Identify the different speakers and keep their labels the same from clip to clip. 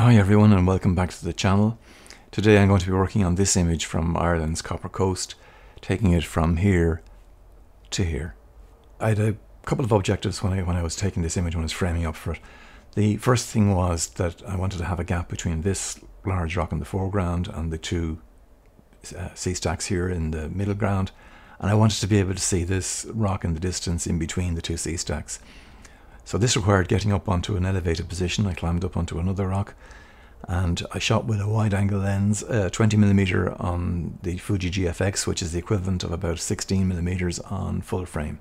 Speaker 1: Hi everyone and welcome back to the channel. Today I'm going to be working on this image from Ireland's Copper Coast, taking it from here to here. I had a couple of objectives when I, when I was taking this image, when I was framing up for it. The first thing was that I wanted to have a gap between this large rock in the foreground and the two uh, sea stacks here in the middle ground. And I wanted to be able to see this rock in the distance in between the two sea stacks. So this required getting up onto an elevated position. I climbed up onto another rock and I shot with a wide angle lens, uh, 20 millimeter on the Fuji GFX, which is the equivalent of about 16 millimeters on full frame.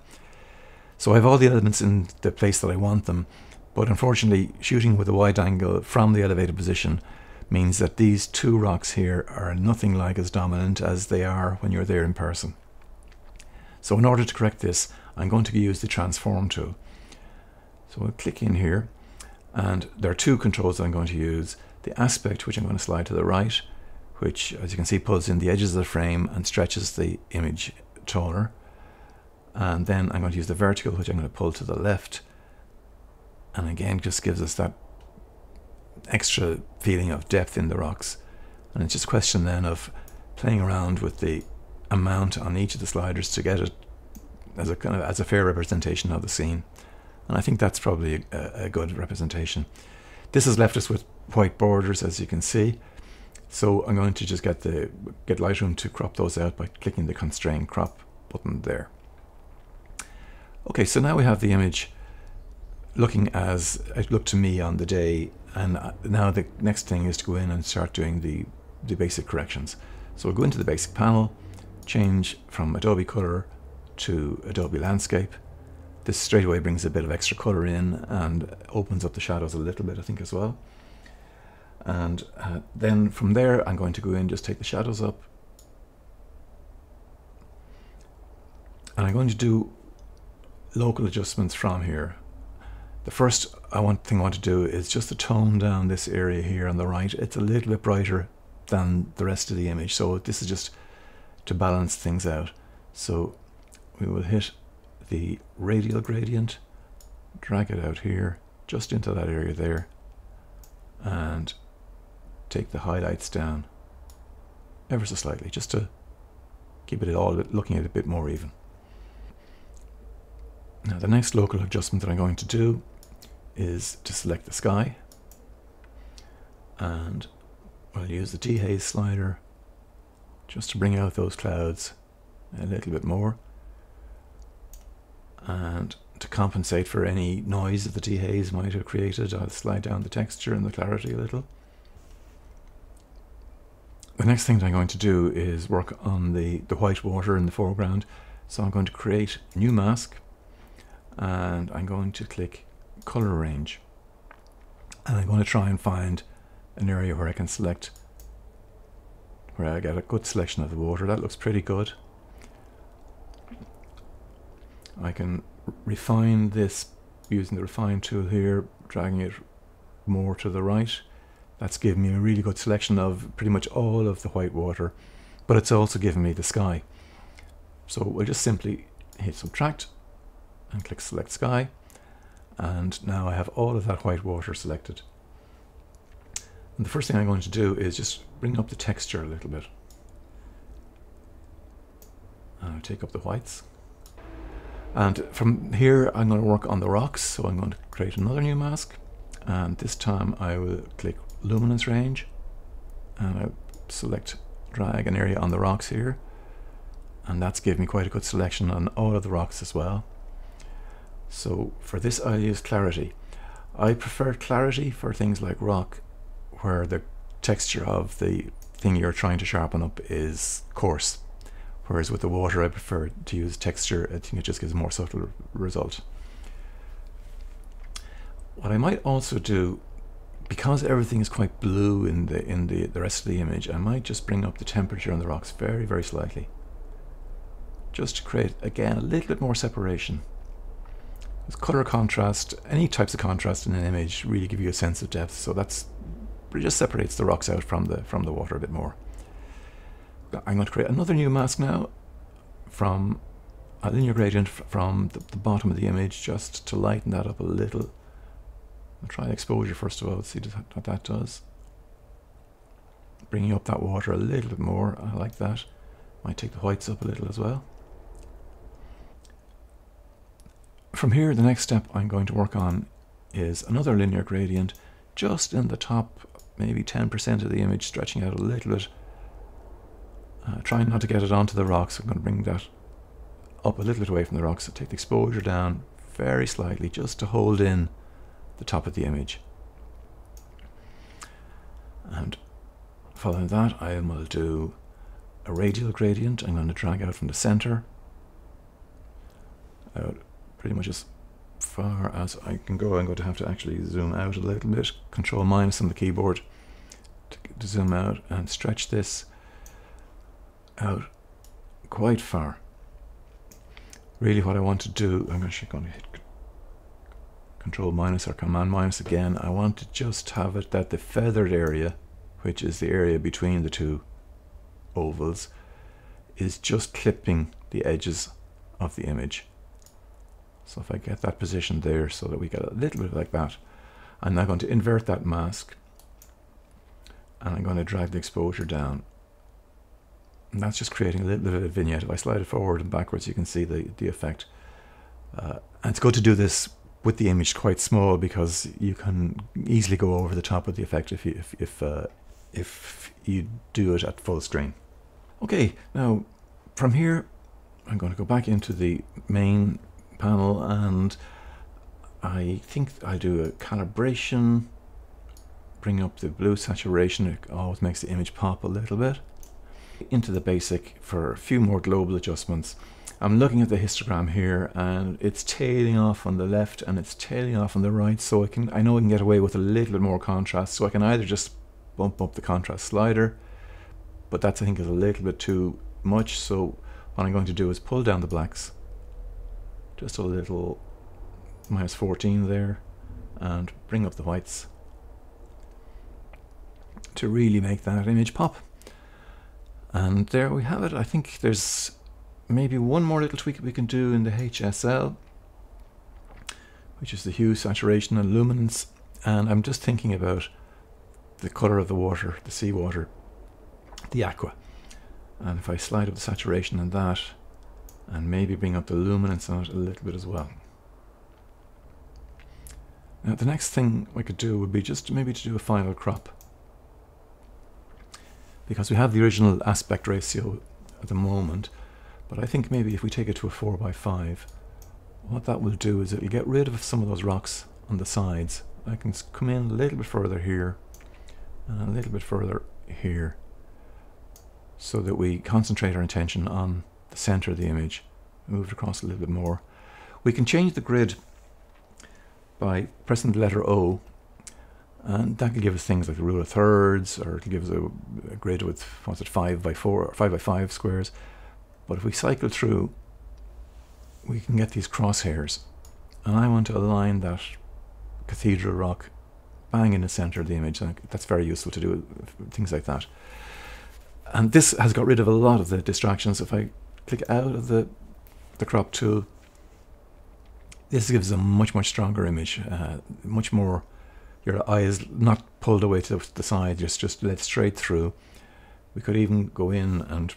Speaker 1: So I have all the elements in the place that I want them, but unfortunately shooting with a wide angle from the elevated position means that these two rocks here are nothing like as dominant as they are when you're there in person. So in order to correct this, I'm going to use the transform tool. So we'll click in here and there are two controls I'm going to use. The aspect, which I'm going to slide to the right, which as you can see pulls in the edges of the frame and stretches the image taller. And then I'm going to use the vertical, which I'm going to pull to the left. And again, just gives us that extra feeling of depth in the rocks. And it's just a question then of playing around with the amount on each of the sliders to get it as a kind of as a fair representation of the scene. And I think that's probably a, a good representation. This has left us with white borders, as you can see. So I'm going to just get the get Lightroom to crop those out by clicking the constrain crop button there. Okay, so now we have the image looking as it looked to me on the day and uh, now the next thing is to go in and start doing the, the basic corrections. So we'll go into the basic panel, change from Adobe Color to Adobe Landscape, this straight away brings a bit of extra color in and opens up the shadows a little bit, I think, as well. And uh, then from there, I'm going to go in, just take the shadows up. And I'm going to do local adjustments from here. The first I want, thing I want to do is just to tone down this area here on the right. It's a little bit brighter than the rest of the image. So this is just to balance things out. So we will hit the radial gradient, drag it out here, just into that area there, and take the highlights down ever so slightly, just to keep it all looking at a bit more even. Now the next local adjustment that I'm going to do is to select the sky and I'll use the dehaze slider just to bring out those clouds a little bit more and to compensate for any noise that the dehaze might have created, I'll slide down the texture and the clarity a little. The next thing that I'm going to do is work on the, the white water in the foreground. So I'm going to create a new mask and I'm going to click color range. And I'm going to try and find an area where I can select where I get a good selection of the water. That looks pretty good. I can refine this using the refine tool here, dragging it more to the right. That's given me a really good selection of pretty much all of the white water, but it's also given me the sky. So we'll just simply hit subtract and click select sky. And now I have all of that white water selected. And the first thing I'm going to do is just bring up the texture a little bit. I'll take up the whites and from here, I'm going to work on the rocks. So I'm going to create another new mask. And this time I will click luminance range and I select drag an area on the rocks here. And that's given me quite a good selection on all of the rocks as well. So for this, I'll use clarity. I prefer clarity for things like rock, where the texture of the thing you're trying to sharpen up is coarse. Whereas with the water, I prefer to use texture. I think it just gives a more subtle result. What I might also do, because everything is quite blue in the in the, the rest of the image, I might just bring up the temperature on the rocks very, very slightly. Just to create, again, a little bit more separation. Because color contrast, any types of contrast in an image really give you a sense of depth. So that's it just separates the rocks out from the from the water a bit more. I'm going to create another new mask now from a linear gradient from the, the, bottom of the image just to lighten that up a little I'll try exposure first of all, see what that does. Bringing up that water a little bit more, I like that. Might take the whites up a little as well. From here, the next step I'm going to work on is another linear gradient just in the top, maybe 10% of the image, stretching out a little bit. Uh, trying not to get it onto the rocks. I'm going to bring that up a little bit away from the rocks. So take the exposure down very slightly just to hold in the top of the image. And following that, I will do a radial gradient. I'm going to drag out from the center out pretty much as far as I can go. I'm going to have to actually zoom out a little bit. Control minus on the keyboard to, to zoom out and stretch this out quite far. Really what I want to do, I'm actually going to hit control minus or command minus again. I want to just have it that the feathered area, which is the area between the two ovals, is just clipping the edges of the image. So if I get that position there so that we get a little bit like that, I'm now going to invert that mask and I'm going to drag the exposure down. And that's just creating a little bit of a vignette. If I slide it forward and backwards, you can see the, the effect. Uh, and it's good to do this with the image quite small because you can easily go over the top of the effect if you, if, if, uh, if you do it at full screen. Okay, now from here, I'm going to go back into the main panel and I think I do a calibration bring up the blue saturation it always makes the image pop a little bit into the basic for a few more global adjustments. I'm looking at the histogram here and it's tailing off on the left and it's tailing off on the right so I can I know I can get away with a little bit more contrast. So I can either just bump up the contrast slider but that's I think is a little bit too much. So what I'm going to do is pull down the blacks just a little minus 14 there and bring up the whites to really make that image pop. And there we have it. I think there's maybe one more little tweak we can do in the HSL, which is the hue, saturation and luminance. And I'm just thinking about the color of the water, the seawater, the aqua. And if I slide up the saturation and that, and maybe bring up the luminance on it a little bit as well. Now the next thing we could do would be just maybe to do a final crop. Because we have the original aspect ratio at the moment, but I think maybe if we take it to a 4 by 5 what that will do is it will get rid of some of those rocks on the sides. I can come in a little bit further here, and a little bit further here, so that we concentrate our attention on the center of the image, move it across a little bit more. We can change the grid by pressing the letter O, and that can give us things like the rule of thirds, or it'll give us a, a grid with what's it, five by four or five by five squares. But if we cycle through, we can get these crosshairs, and I want to align that cathedral rock bang in the center of the image. That's very useful to do things like that. And this has got rid of a lot of the distractions. If I click out of the, the crop tool, this gives a much, much stronger image, uh, much more, your eye is not pulled away to the side, just, just let straight through. We could even go in and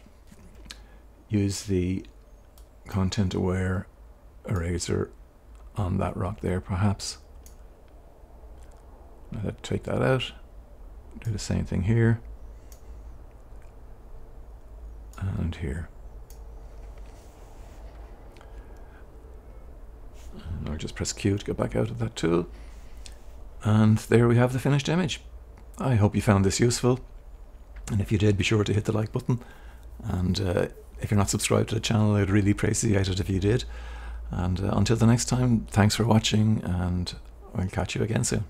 Speaker 1: use the content aware eraser on that rock there perhaps. I'll take that out, do the same thing here and here. And I'll just press Q to get back out of that tool. And there we have the finished image. I hope you found this useful. And if you did, be sure to hit the like button. And uh, if you're not subscribed to the channel, I'd really appreciate it if you did. And uh, until the next time, thanks for watching, and I'll catch you again soon.